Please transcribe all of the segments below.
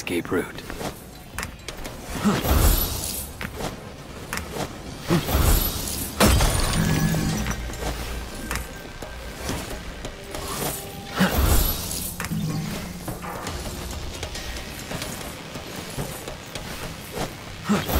escape route. Huh.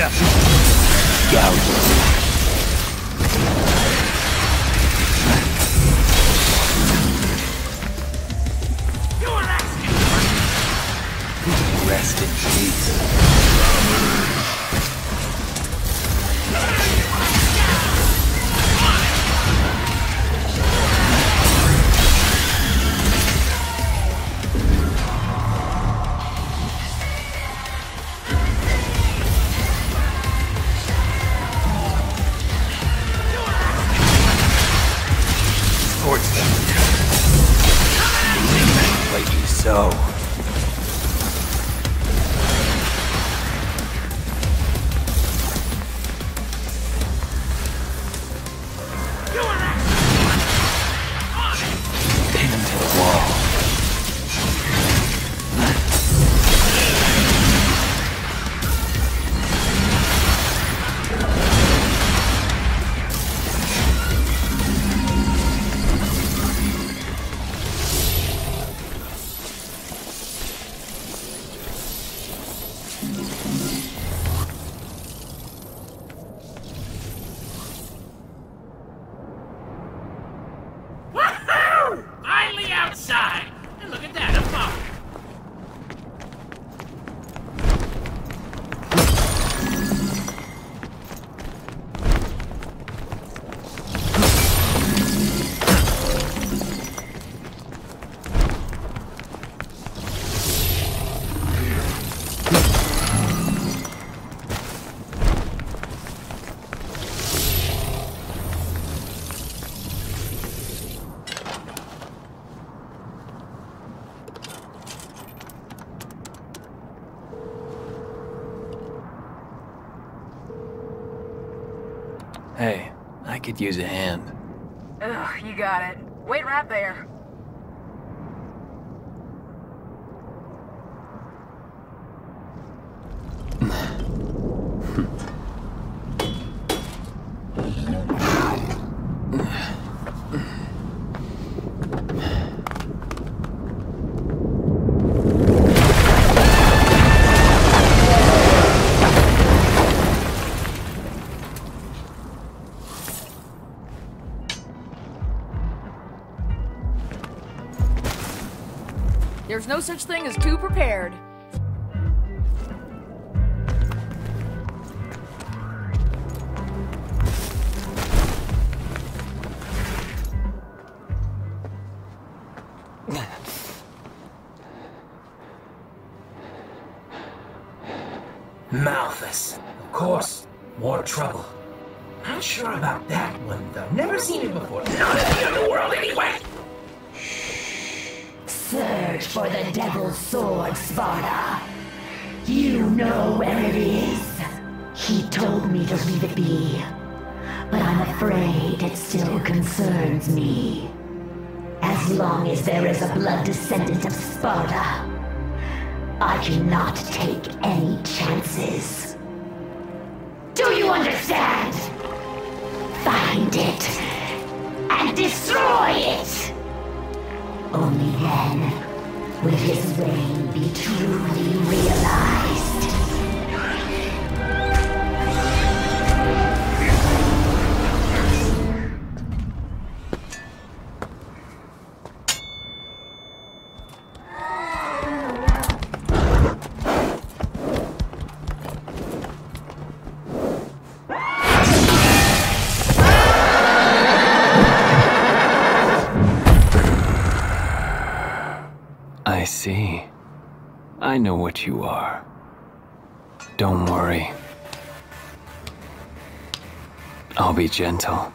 death. Gouge. Rest in peace. I could use a hand. Ugh, you got it. Wait right there. There's no such thing as too prepared. Malphas. Of course. More trouble. Not sure about that one, though. Never seen it before. Not in the underworld, anyway! Search for the Devil's Sword, Sparda. You know where it is. He told me to leave it be. But I'm afraid it still concerns me. As long as there is a blood descendant of Sparda, I cannot take any chances. Do you understand? Find it and destroy it! Only then will his reign be truly realized. I know what you are. Don't worry. I'll be gentle.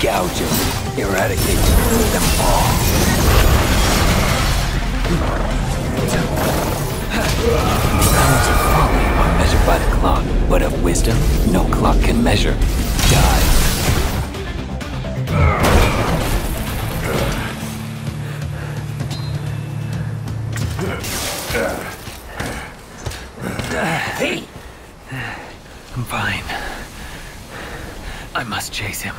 gouges, eradicate them all. The Tons of folly are measured by the clock, but of wisdom, no clock can measure. Die. Hey! I'm fine. I must chase him.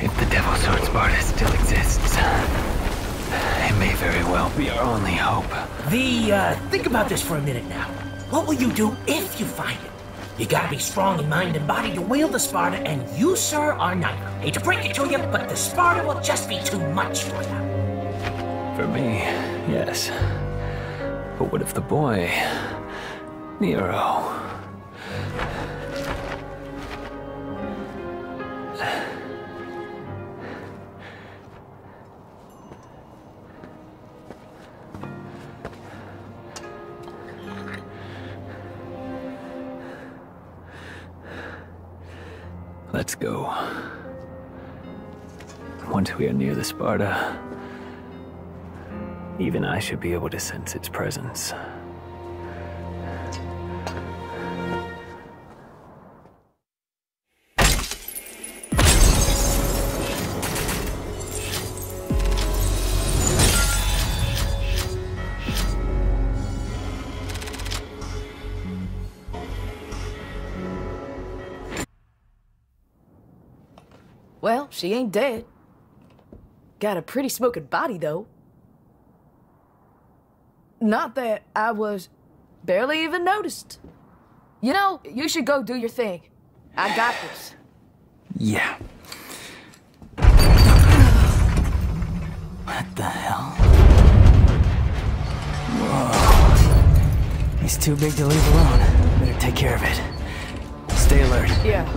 If the Devil Sword Sparda still exists, it may very well be our only hope. The, uh, think about this for a minute now. What will you do if you find it? You gotta be strong in mind and body to wield the Sparda, and you, sir, are not. Hate to break it to you, but the Sparda will just be too much for you. For me, yes. But what if the boy, Nero, Let's go. Once we are near the Sparda, even I should be able to sense its presence. Well, she ain't dead. Got a pretty smoking body, though. Not that I was barely even noticed. You know, you should go do your thing. I got this. Yeah. What the hell? Whoa. He's too big to leave alone. Better take care of it. Stay alert. Yeah,